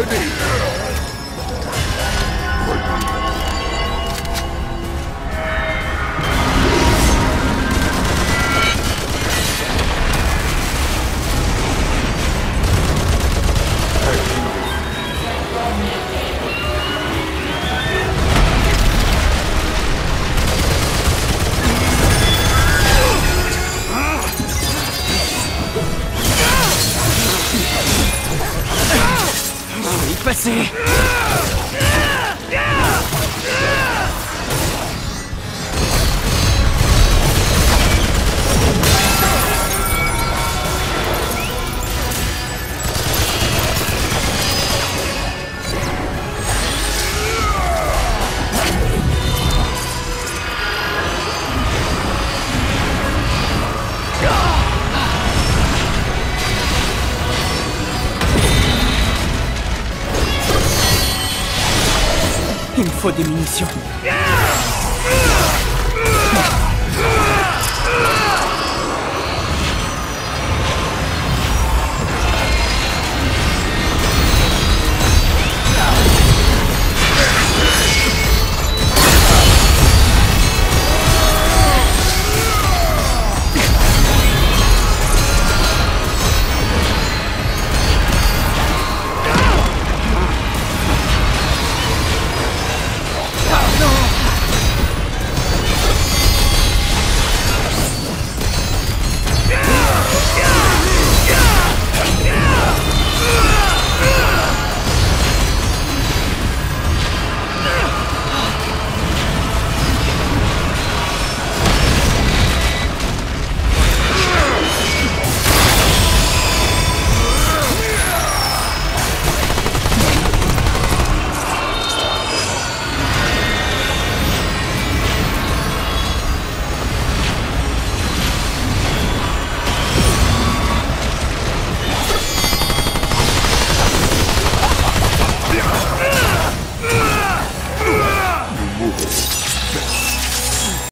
Ready. prophecy. Il me faut des munitions.